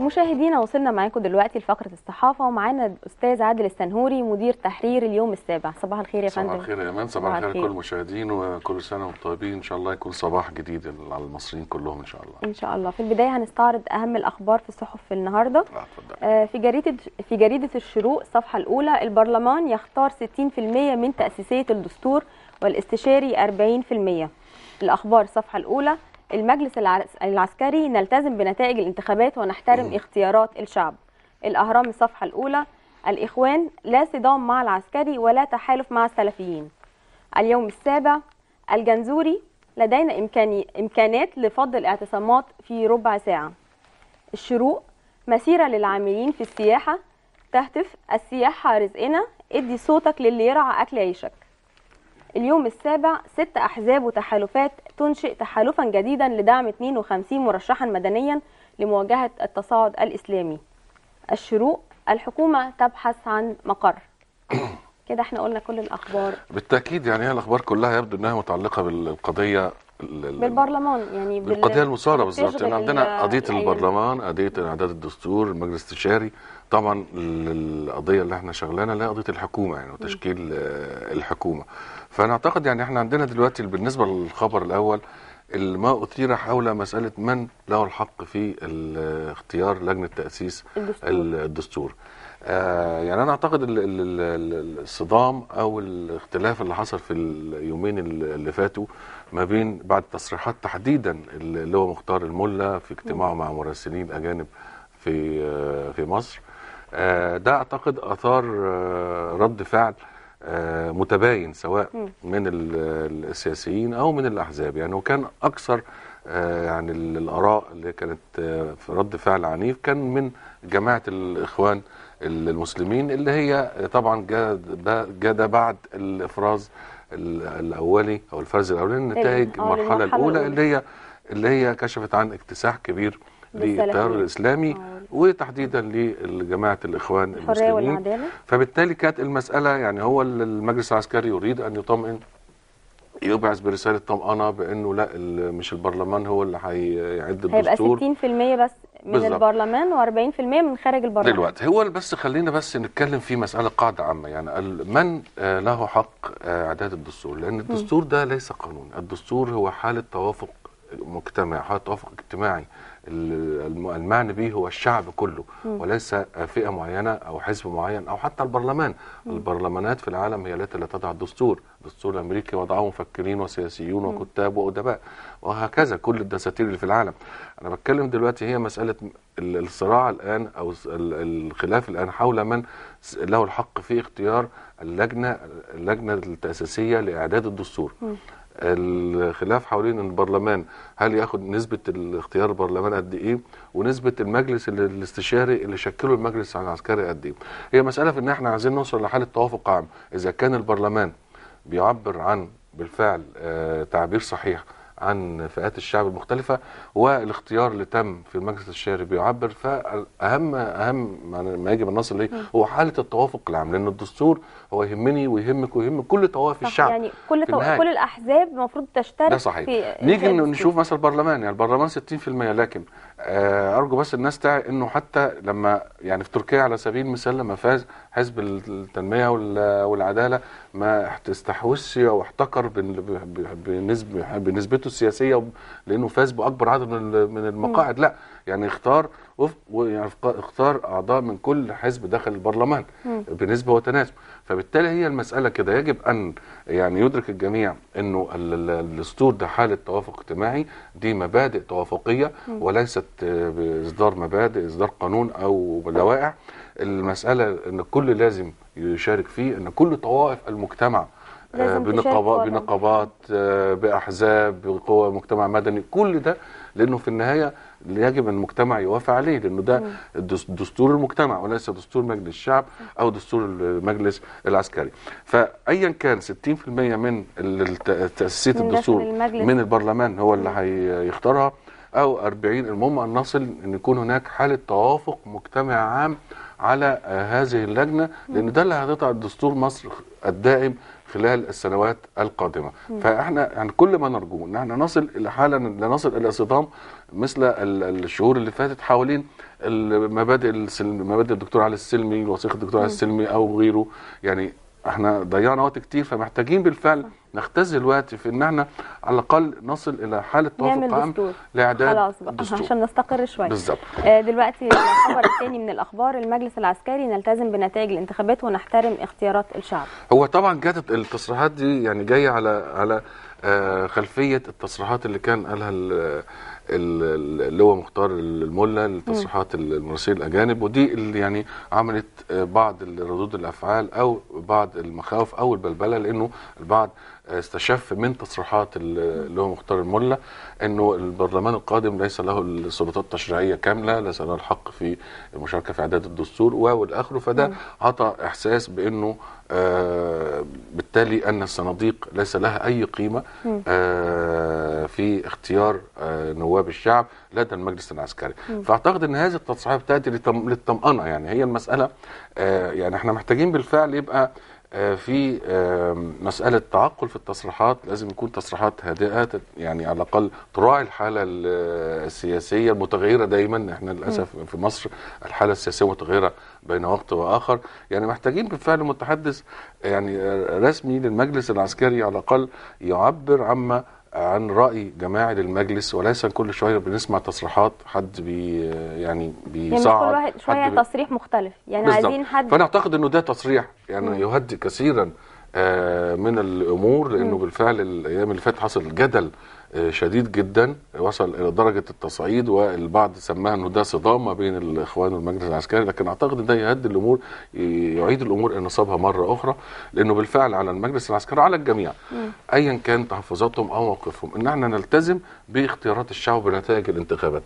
مشاهدينا وصلنا معاكم دلوقتي لفقرة الصحافة ومعانا الأستاذ عادل السنهوري مدير تحرير اليوم السابع. صباح الخير يا فندم. صباح الخير يا ايمان صباح الخير لكل المشاهدين وكل سنة وأنتم طيبين. إن شاء الله يكون صباح جديد على المصريين كلهم إن شاء الله. إن شاء الله. في البداية هنستعرض أهم الأخبار في الصحف في النهارده. آه، في جريدة في جريدة الشروق الصفحة الأولى البرلمان يختار 60% من تأسيسية الدستور والاستشاري 40% الأخبار الصفحة الأولى المجلس العس- العسكري نلتزم بنتائج الانتخابات ونحترم اختيارات الشعب. الأهرام الصفحة الأولى. الإخوان لا صدام مع العسكري ولا تحالف مع السلفيين. اليوم السابع. الجنزوري لدينا إمكاني إمكانات لفض الاعتصامات في ربع ساعة. الشروق. مسيرة للعاملين في السياحة. تهتف السياحة رزقنا. ادي صوتك للي يرعى أكل عيشك. اليوم السابع ست أحزاب وتحالفات تنشئ تحالفا جديدا لدعم 52 مرشحا مدنيا لمواجهة التصاعد الإسلامي. الشروق الحكومة تبحث عن مقر. كده إحنا قلنا كل الأخبار. بالتأكيد يعني هي الأخبار كلها يبدو بالقضية ال- ال- بالبرلمان يعني بال- بالقضية المثارة بالظبط. يعني عندنا قضية الأيام. البرلمان قضية إعداد الدستور المجلس الاستشاري طبعا ال- القضية اللي إحنا شغلانة اللي هي قضية الحكومة يعني وتشكيل آه، الحكومة. فأنا أعتقد يعني إحنا عندنا دلوقتي بالنسبة للخبر الأول ما أثير حول مسألة من له الحق في اختيار لجنة تأسيس الدستور. الدستور آه يعني أنا أعتقد ال- ال- ال- الصدام أو الاختلاف اللي حصل في اليومين ال- اللي فاتوا ما بين بعد تصريحات تحديدا اللي هو مختار الملا في اجتماعه مع مراسلين أجانب في آه في مصر آه ده أعتقد آثار آه رد فعل متباين سواء من ال- السياسيين أو من الأحزاب يعني وكان أكثر آه يعني ال- الآراء اللي كانت آه في رد فعل عنيف كان من جماعة الإخوان المسلمين اللي هي طبعا جاد جاد بعد الإفراز ال- الأولي أو الفرز الاولاني نتائج آه، المرحلة الأولى الأولى. اللي هي اللي هي كشفت عن اكتساح كبير. للتيار الإسلامي آه. وتحديدا لجماعة الإخوان المسلمين. فبالتالي كانت المسألة يعني هو المجلس العسكري يريد أن يطمئن يبعث برسالة طمأنة بأنه لا مش البرلمان هو اللي هيعد هيبقى الدستور 60% بس من بالظبط. البرلمان و40% من خارج البرلمان. دلوقتي هو بس خلينا بس نتكلم في مسألة قاعدة عامة. يعني من آه، له حق آه، إعداد الدستور لأن الدستور ده ليس قانون الدستور هو حالة توافق مجتمع حالة توافق اجتماعي. ال- الم- المعني به هو الشعب كله. وليس فئة معينة أو حزب معين أو حتى البرلمان. البرلمانات في العالم هي التي لا تضع الدستور. الدستور الأمريكي وضعه مفكرين وسياسيون وكتاب وأدباء وهكذا كل الدساتير اللي في العالم. أنا بتكلم دلوقتي هي مسألة ال- الصراع الآن أو الس- ال- الخلاف الآن حول من له الحق في اختيار اللجنة اللجنة التأسيسية لإعداد الدستور. الخلاف حوالين البرلمان هل ياخد نسبة الاختيار البرلمان قد إيه؟ ونسبة المجلس ال- الاستشاري اللي شكله المجلس العسكري قد إيه؟ هي مسألة في إن إحنا عايزين نوصل لحالة توافق عام. إذا كان البرلمان بيعبر عن بالفعل آه تعبير صحيح عن فئات الشعب المختلفة والاختيار اللي تم في المجلس الاستشاري بيعبر فأهم أهم ما- ما يجب أن نصل إليه هو حالة التوافق العام لأن الدستور هو يهمني ويهمك ويهم كل طوائف الشعب يعني كل تو... كل الأحزاب المفروض تشترك ده صحيح. في نيجي إنه. نشوف مثلا البرلمان يعني البرلمان 60% لكن آه أرجو بس الناس تعي إنه حتى لما يعني في تركيا على سبيل المثال لما فاز حزب التنمية وال- والعدالة ما استحوذش أو احتكر بنسبته السياسية لأنه فاز بأكبر عدد من من المقاعد. لا يعني اختار يعني اختار أعضاء من كل حزب داخل البرلمان بنسبة وتناسب. فبالتالي هي المسألة كده. يجب أن يعني يدرك الجميع إنه ال- ال- الدستور ده حالة توافق اجتماعي. دي مبادئ توافقية وليست بإصدار مبادئ إصدار قانون أو لوائح المسألة إن الكل لازم يشارك فيه إن كل طوائف المجتمع بنقابات. بنقابات آه، بأحزاب بقوى مجتمع مدني كل ده لأنه في النهاية يجب أن المجتمع يوافق عليه لأنه ده دستور المجتمع وليس دستور مجلس الشعب أو دستور المجلس العسكري فايا كان 60% من داخل الدستور. من البرلمان هو اللي هيختارها أو 40 المهم أن نصل أن يكون هناك حالة توافق مجتمع عام على آه، هذه اللجنة لأن ده اللي هيقطع دستور مصر الدائم خلال السنوات القادمة. فإحنا يعني كل ما نرجو إن إحنا نصل إلى حالة لا نصل إلى صدام مثل ال- الشهور اللي فاتت حوالين المبادئ السلم مبادئ الدكتور علي السلمي وثيقه الدكتور علي السلمي أو غيره. يعني إحنا ضيعنا وقت كتير فمحتاجين بالفعل نختزل الوقت في إن إحنا على الأقل نصل إلى حالة توافق عام لإعداد خلاص بقى دستور. عشان نستقر شوية. بالظبط. آه، دلوقتي الخبر الثاني من الأخبار المجلس العسكري نلتزم بنتائج الانتخابات ونحترم اختيارات الشعب. هو طبعا جت التصريحات دي يعني جاية على على آه، خلفية التصريحات اللي كان قالها ال- ال- اللي هو مختار الملا التصريحات المراسلين الأجانب ودي اللي يعني عملت آه، بعض ردود الأفعال أو بعض المخاوف أو البلبلة لأنه البعض استشف من تصريحات ال- اللي هو مختار الملا إنه البرلمان القادم ليس له السلطات التشريعية كاملة ليس له الحق في المشاركة في إعداد الدستور والآخر فده عطى إحساس بإنه آه بالتالي أن الصناديق ليس لها أي قيمة آه في اختيار آه نواب الشعب لدى المجلس العسكري. فأعتقد إن هذه التصريحات تاتي للطم- للطمأنة يعني. هي المسألة آه يعني إحنا محتاجين بالفعل يبقى في آه، مسألة تعقل في التصريحات. لازم يكون تصريحات هادئة يعني على الأقل تراعي الحالة ال- السياسية المتغيرة دايما. إحنا للأسف في مصر الحالة السياسية متغيرة بين وقت وآخر. يعني محتاجين بالفعل متحدث يعني آه، رسمي للمجلس العسكري على الأقل يعبر عما عن رأي جماعي للمجلس وليس كل شوية بنسمع تصريحات حد بي يعني يعني كل بيصعد واحد حد شوية بي- تصريح مختلف. يعني بالظبط. عايزين حد فأنا أعتقد إنه ده تصريح يعني يهدئ كثيرا آه، من الأمور لأنه بالفعل الأيام اللي فاتت حصل جدل شديد جدا وصل إلى درجة التصعيد والبعض سماها إنه ده صدام ما بين الإخوان والمجلس العسكري لكن أعتقد إن ده يهدي الأمور يعيد الأمور إلى نصابها مرة أخرى لأنه بالفعل على المجلس العسكري على الجميع ايا كان تحفظاتهم أو موقفهم. إن إحنا نلتزم باختيارات الشعب ونتائج الانتخابات.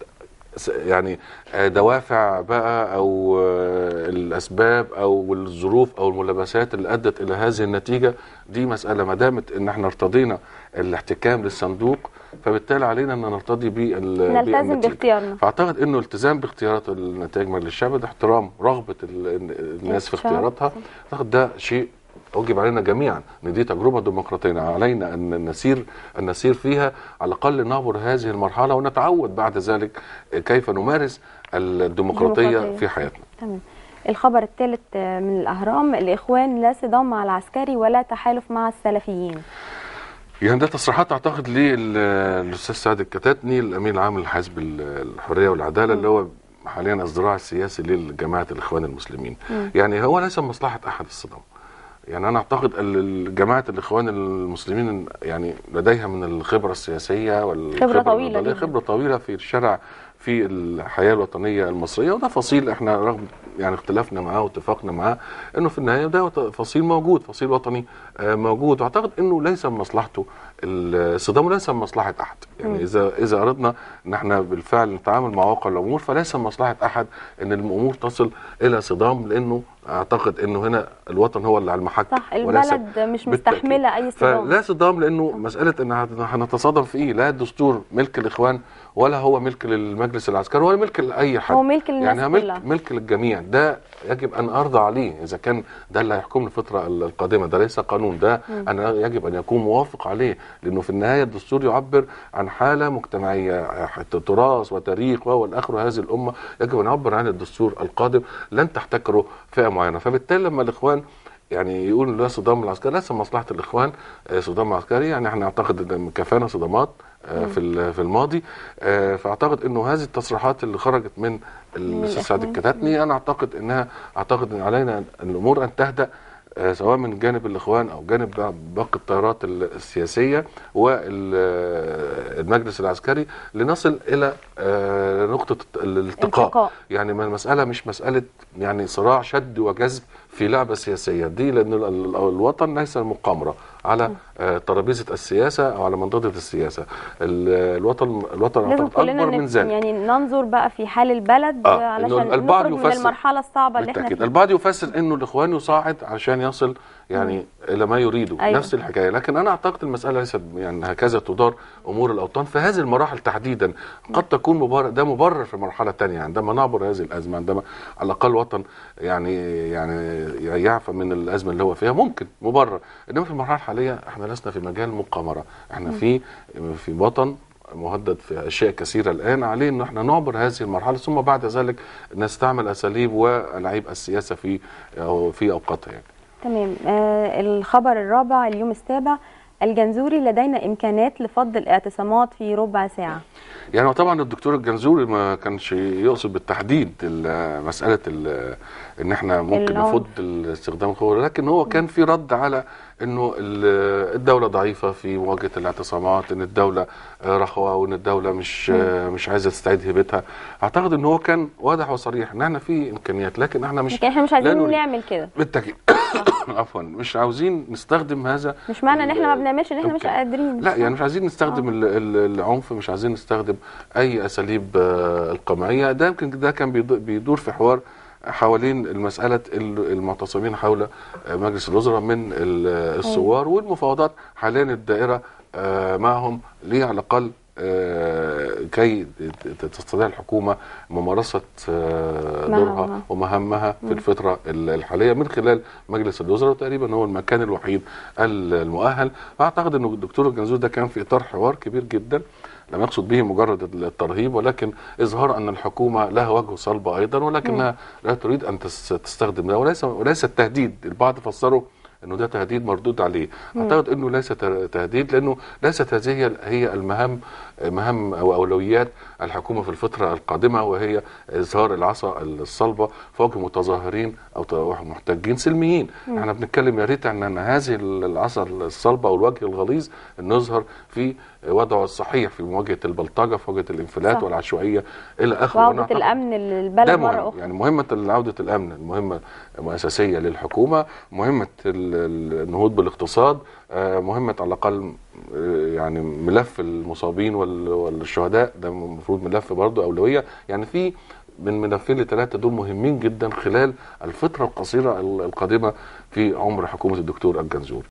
يعني آه، دوافع بقى أو آه، الأسباب أو الظروف أو الملابسات اللي أدت إلى هذه النتيجة دي مسألة ما دامت إن إحنا ارتضينا الاحتكام للصندوق فبالتالي علينا ان نرتضي بال نلتزم. باختيارنا فأعتقد إنه التزام باختيارات النتائج مجلس الشعب ده احترام رغبة ال- الناس في. اختياراتها أعتقد ده شيء واجب علينا جميعا إن دي تجربة ديمقراطية. علينا أن نسير أن نسير فيها على الأقل نعبر هذه المرحلة ونتعود بعد ذلك كيف نمارس الديمقراطية الديمقراطية. في حياتنا. تمام. الخبر الثالث من الأهرام الإخوان لا صدام مع العسكري ولا تحالف مع السلفيين. يعني ده تصريحات أعتقد للأستاذ سعد الكتاتني الأمين العام لحزب الحرية والعدالة اللي هو حاليا الذراع السياسي لجماعة الإخوان المسلمين. يعني هو ليس مصلحة أحد الصدام. يعني أنا أعتقد ان جماعة الإخوان المسلمين يعني لديها من الخبرة السياسية والخبرة خبرة جداً. خبرة طويلة في الشرع في الحياة الوطنية المصرية وده فصيل إحنا رغم يعني اختلافنا معاه واتفاقنا معاه إنه في النهاية ده فصيل موجود فصيل وطني آه، موجود. واعتقد إنه ليس من مصلحته الصدام ليس من مصلحة أحد. يعني اذا إذا أردنا إن إحنا بالفعل نتعامل مع واقع الأمور فليس من مصلحة أحد إن الأمور تصل إلى صدام لأنه أعتقد إنه هنا الوطن هو اللي على المحك صح البلد مش. مستحملة أي صدام فلا صدام. لأنه مسألة إن هنتصادم في إيه؟ لا الدستور ملك الإخوان ولا هو ملك للمجلس العسكري ولا ملك لأي حد. هو ملك للناس يعني هو كلها. ملك ملك للجميع. ده يجب أن أرضى عليه. إذا كان ده اللي هيحكمني الفترة ال- القادمة. ده ليس قانون. ده أنا يجب أن يكون موافق عليه. لأنه في النهاية الدستور يعبر عن حالة مجتمعية تراث وتاريخ والاخر هذه الأمة. يجب أن يعبر عن الدستور القادم. لن تحتكره فئة معينة. فبالتالي لما الإخوان يعني يقول لا صدام العسكري ليس مصلحة الإخوان آه، صدام عسكري. يعني إحنا نعتقد إن كفانا صدامات آه، في في الماضي. آه، فأعتقد إنه هذه التصريحات اللي خرجت من الأستاذ سعد. الكتاتني أنا أعتقد إنها أعتقد إن علينا الأمور أن تهدأ سواء من جانب الإخوان أو جانب باقي التيارات ال- السياسية والمجلس العسكري لنصل إلى آه، نقطة الالتقاء. التقاء. يعني المساله مش مسألة يعني صراع شد وجذب في لعبة سياسية. دي لأن ال- ال- الوطن ليس مقامره على آه، ترابيزة السياسة أو على منضده السياسة. ال- الوطن الوطن كلنا أكبر من ذلك. يعني ننظر بقى في حال البلد آه، إنه علشان البعض نخرج من يفسر- المرحلة الصعبة اللي إحنا فيها. البعض يفسر إنه الإخوان يصعد عشان يصل يعني إلى ما يريده. أيوة. نفس الحكاية. لكن أنا أعتقد المسألة ليست يعني هكذا تدار أمور الأوطان. في هذه المراحل تحديدا قد تكون مبرر ده مبرر في مرحله تانية عندما نعبر هذه الأزمة عندما على الأقل وطن يعني يعني يعفى من الأزمة اللي هو فيها ممكن مبرر. إنما في المرحلة الحاليه إحنا لسنا في مجال مقامرة إحنا في في وطن مهدد في أشياء كثيرة الآن عليه ان إحنا نعبر هذه المرحلة ثم بعد ذلك نستعمل أساليب والعيب السياسة في في أوقاتها يعني. تمام آه الخبر الرابع اليوم السابع الجنزوري لدينا امكانات لفض الاعتصامات في ربع ساعة يعني طبعا الدكتور الجنزوري ما كانش يقصد بالتحديد ال- مسألة ال- إن إحنا ممكن. نفض استخدام القوه لكن هو كان في رد على إنه ال- الدولة ضعيفة في مواجهة الاعتصامات إن الدولة آه، رخوة وإن الدولة مش آه، مش عايزة تستعيد هيبتها. أعتقد إن هو كان واضح وصريح. ان إحنا في إمكانيات لكن إحنا مش لكن إحنا مش عايزين. نعمل كده. بالتأكيد. عفوا. مش عاوزين نستخدم هذا مش معنى إن إحنا ما بنعملش إن إحنا مش. قادرين. لا يعني مش عايزين نستخدم ال- العنف مش عايزين نستخدم أي أساليب آه، القمعية. ده يمكن ده كان بيد- بيدور في حوار حوالين المسألة ال- المعتصمين حول مجلس الوزراء من ال- الثوار والمفاوضات. حاليا الدائرة آه، معهم ليه على الأقل آه، كي تستطيع الحكومة ممارسة آه،. دورها ومهامها في الفترة ال- الحالية من خلال مجلس الوزراء تقريبا هو المكان الوحيد ال- المؤهل. فأعتقد أن الدكتور الجنزور ده كان في إطار حوار كبير جدا. لم يقصد به مجرد الترهيب ولكن إظهار أن الحكومة لها وجه صلب أيضا ولكنها لا تريد تس- تستخدم ده وليس وليس التهديد. البعض فسره إنه ده تهديد مردود عليه. أعتقد إنه ليس تهديد لأنه ليست هذه هي- المهام مهام أو أولويات الحكومة في الفترة القادمة وهي إظهار العصا الصلبة فوق متظاهرين أو محتجين سلميين. إحنا بنتكلم يا ريت إن هذه العصا الصلبة أو الوجه الغليظ نظهر في وضعه الصحيح في مواجهة البلطجة في مواجهة الانفلات صح. والعشوائية إلى آخره. أعتقد- الأمن للبلد مرة أخرى. يعني مهمة عودة الأمن مهمة أساسية للحكومة مهمة ال- ال- النهوض بالاقتصاد آه، مهمة على الأقل آه، يعني ملف المصابين وال- والشهداء ده المفروض ملف برضه أولوية. يعني في من ملفين لثلاثة دول مهمين جدا خلال الفترة القصيرة ال- القادمة في عمر حكومة الدكتور الجنزور